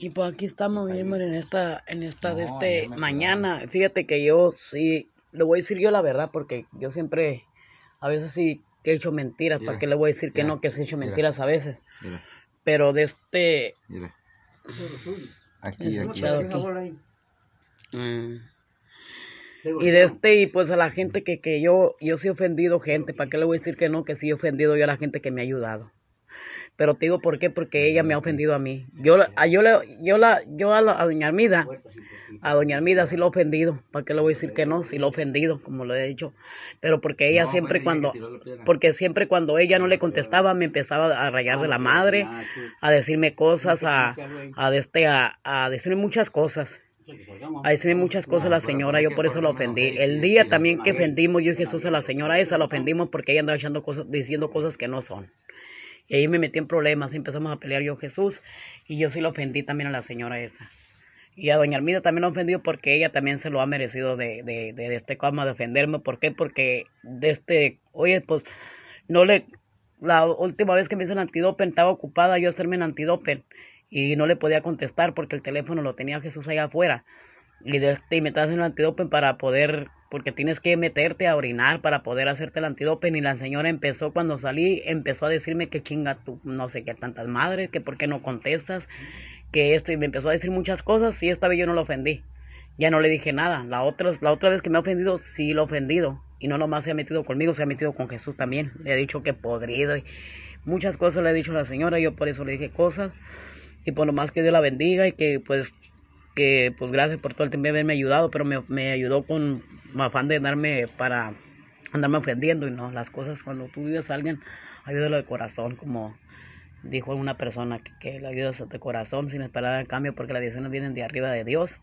Y pues aquí estamos, mi amor, en esta, en esta de este mañana. Fíjate que yo sí, le voy a decir yo la verdad, porque yo siempre, a veces sí que he hecho mentiras. ¿Para qué le voy a decir que mira, no, que sí he hecho mira. mentiras a veces? Mira, Pero de este, mira. Aquí, aquí. aquí. mm, y de este, y pues a la gente que, que yo, yo sí he ofendido gente. ¿Para qué le voy a decir que no? Que sí he ofendido yo a la gente que me ha ayudado. Pero te digo por qué, porque ella me ha ofendido a mí. Yo, a, yo, le- yo, la, yo a, la- a doña Armida, a doña Armida sí lo he ofendido. ¿Para qué le voy a decir que no? Sí lo he ofendido, como lo he dicho. Pero porque ella No, siempre cuando, porque siempre cuando ella no le contestaba me empezaba a rayar de la madre, a decirme cosas, a, a, este, a, a decirme muchas cosas. A decirme muchas cosas la señora, yo por eso la ofendí. El día también que ofendimos yo y Jesús a la señora esa, la ofendimos porque ella andaba echando cosas, diciendo cosas que no son. Y ahí me metí en problemas, empezamos a pelear yo y Jesús, y yo sí la ofendí también a la señora esa. Y a doña Armida también la ofendido porque ella también se lo ha merecido de, de, de, este cama de ofenderme. ¿Por qué? Porque de este, oye, pues no le, la última vez que me hizo el antidopen estaba ocupada yo hacerme el antidopen y no le podía contestar porque el teléfono lo tenía Jesús allá afuera. Y de este, y me estaba haciendo antidopen para poder, porque tienes que meterte a orinar para poder hacerte el antidopen. Y la señora empezó, cuando salí, empezó a decirme que chinga tú, no sé qué tantas madres, que por qué no contestas, que esto, y me empezó a decir muchas cosas y esta vez yo no lo ofendí. Ya no le dije nada. La otra, la otra vez que me ha ofendido, sí lo he ofendido. Y no nomás se ha metido conmigo, se ha metido con Jesús también. Le he dicho que podrido y muchas cosas le he dicho la señora. Yo por eso le dije cosas. Y por lo más que Dios la bendiga y que pues que pues gracias por todo el tiempo de haberme ayudado, pero me, me ayudó con afán de darme para andarme ofendiendo y no, las cosas cuando tú ayudas a alguien, ayúdalo de corazón, como dijo una persona, que, que le ayudas de corazón sin esperar el cambio, porque las bendiciones vienen de arriba de Dios.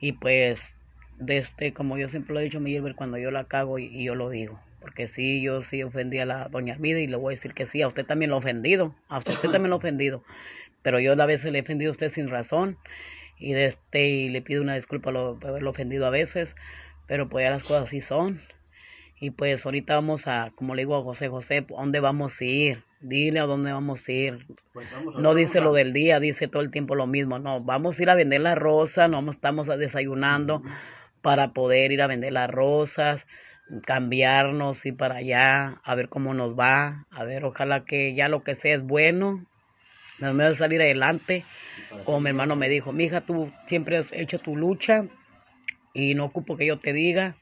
Y pues, de este, como yo siempre lo he dicho, mi Gilbert, cuando yo la cago y, yo lo digo. Porque sí, yo sí ofendí a la doña Armida y le voy a decir que sí, a usted también lo he ofendido, a usted también lo he ofendido. Pero yo a veces le he ofendido a usted sin razón y de este y le pido una disculpa lo- por haberlo ofendido a veces, pero pues ya las cosas así son. Y pues ahorita vamos a, como le digo a José, José, ¿a dónde vamos a ir? Dile a dónde vamos a ir. No dice lo del día, dice todo el tiempo lo mismo. No, vamos a ir a vender las rosas, no vamos- estamos desayunando para poder ir a vender las rosas, cambiarnos, ir para allá, a ver cómo nos va, a ver, ojalá que ya lo que sea es bueno, nos va a salir adelante. Como mi hermano me dijo, mija, tú siempre has hecho tu lucha y no ocupo que yo te diga.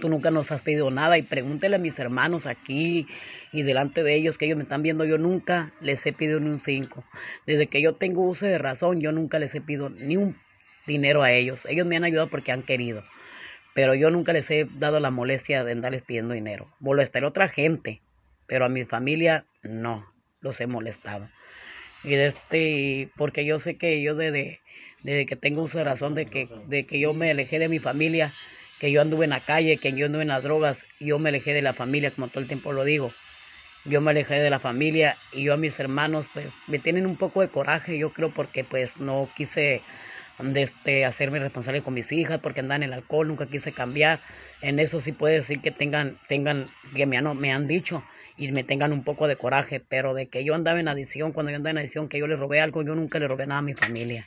Tú nunca nos has pedido nada y pregúntele a mis hermanos aquí y delante de ellos que ellos me están viendo, yo nunca les he pedido ni un cinco. Desde que yo tengo uso de razón, yo nunca les he pedido ni un dinero a ellos. Ellos me han ayudado porque han querido, pero yo nunca les he dado la molestia de andarles pidiendo dinero. Molestaré a otra gente, pero a mi familia no, los he molestado. Y de este, porque yo sé que yo desde, que tengo uso de razón de que, de que yo me alejé de mi familia, que yo anduve en la calle, que yo anduve en las drogas, yo me alejé de la familia, como todo el tiempo lo digo. Yo me alejé de la familia y yo a mis hermanos, pues, me tienen un poco de coraje, yo creo, porque pues no quise de este, hacerme responsable con mis hijas, porque andan en el alcohol, nunca quise cambiar. En eso sí puede decir que tengan, tengan, que me han, me han dicho y me tengan un poco de coraje, pero de que yo andaba en adicción, cuando yo andaba en adicción, que yo les robé algo, yo nunca le robé nada a mi familia.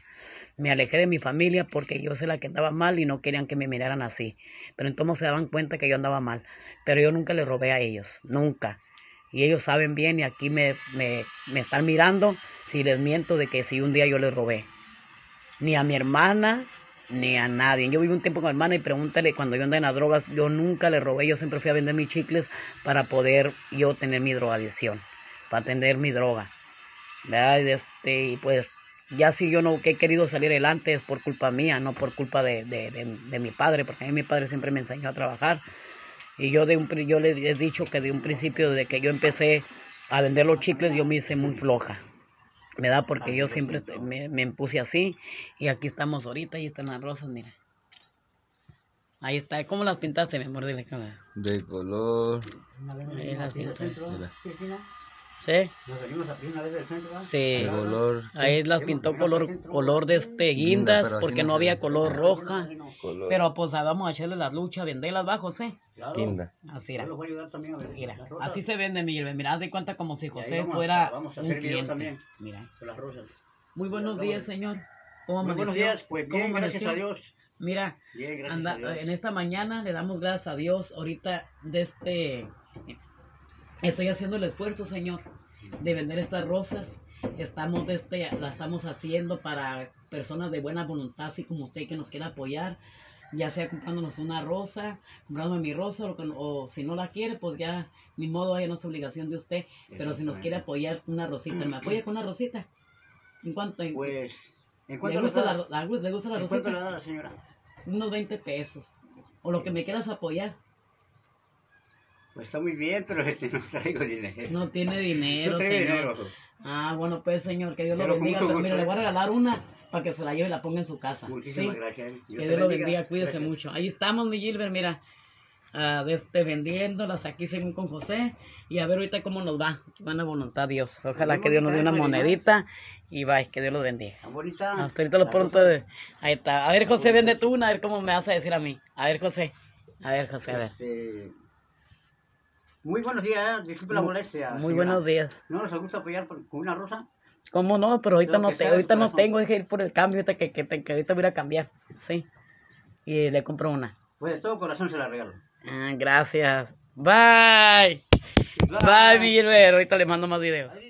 Me alejé de mi familia porque yo sé la que andaba mal y no querían que me miraran así. Pero entonces se daban cuenta que yo andaba mal. Pero yo nunca les robé a ellos, nunca. Y ellos saben bien y aquí me, me, me están mirando si les miento de que si un día yo les robé. Ni a mi hermana, ni a nadie. Yo viví un tiempo con mi hermana y pregúntale, cuando yo andaba en las drogas, yo nunca le robé, yo siempre fui a vender mis chicles para poder yo tener mi drogadicción, para tener mi droga. ¿verdad? Este, y pues ya si yo no que he querido salir adelante es por culpa mía, no por culpa de, de, de- mi padre, porque a mí mi padre siempre me enseñó a trabajar. Y yo, de un, yo le he dicho que de un principio, desde que yo empecé a vender los chicles, yo me hice muy floja. ¿Verdad? Porque yo siempre me, me puse así. Y aquí estamos ahorita, ahí están las rosas, mira. Ahí está. ¿Cómo las pintaste, mi amor? Dile me- De color. Ahí las. ¿Sí? Nos venimos a una vez del centro, ¿verdad? Sí. Color. Ahí las pintó color, color de este guindas, porque no había color roja. Color. Pero pues ah, vamos a echarle las luchas, venderlas bajo, ¿sí? Claro. Quinda. Así Yo era. los voy a ayudar también a ver. Mira, así se vende, Miguel. Mira, haz de cuenta como si José vamos fuera vamos a un hacer video cliente. también. Mira. Con las rosas. Muy buenos días, señor. ¿Cómo Muy buenos días, pues ¿Cómo bien, gracias a Dios. Mira, Bien, gracias anda- a Dios. en esta mañana le damos gracias a Dios. Ahorita de este estoy haciendo el esfuerzo, Señor, de vender estas rosas. Estamos de este, la estamos haciendo para personas de buena voluntad, así como usted que nos quiera apoyar, ya sea comprándonos una rosa, comprándome mi rosa, o, si no la quiere, pues ya ni modo, ahí no es obligación de usted. Pero si nos quiere apoyar una rosita, ¿me apoya con una rosita? ¿En cuánto? en- Pues, ¿en ¿Le cuánto le gusta, la, la- ¿Le gusta la ¿En cuánto rosita? le da la señora? Unos 20 pesos. O lo que me quieras apoyar. Pues está muy bien, pero este no traigo dinero. No tiene dinero, No señor. dinero. Ah, bueno, pues, señor, que Dios lo Pero bendiga. mire, gusto, le voy a regalar una para que se la lleve y la ponga en su casa. Muchísimas ¿sí? gracias. Que Dios lo bendiga, cuídese Gracias. mucho. Ahí estamos, mi Gilbert, mira. ah, este, vendiéndolas aquí según con José. Y a ver ahorita cómo nos va. Buena voluntad, Dios. Ojalá Muy que Dios nos dé una monedita. Y bye, que Dios los bendiga. Bonita. Hasta ahorita lo pronto. de- Ahí está. A ver, José, vende tú una. A ver cómo me vas a decir a mí. A ver, José. A ver, José, a ver. Este, Muy buenos días, disculpe la molestia. Muy señora. buenos días. ¿No nos gusta apoyar por- con una rosa? ¿Cómo no? Pero ahorita no, te, ahorita no tengo, hay que ir por el cambio, ahorita que, que, que ahorita voy a cambiar, sí. Y le compro una. Pues de todo corazón se la regalo. Ah, gracias. Bye. Bye, mi Gilbert. Ahorita le mando más videos. Adiós.